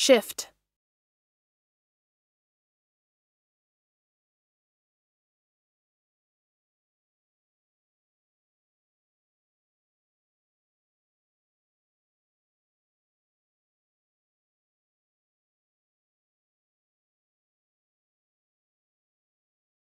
Shift.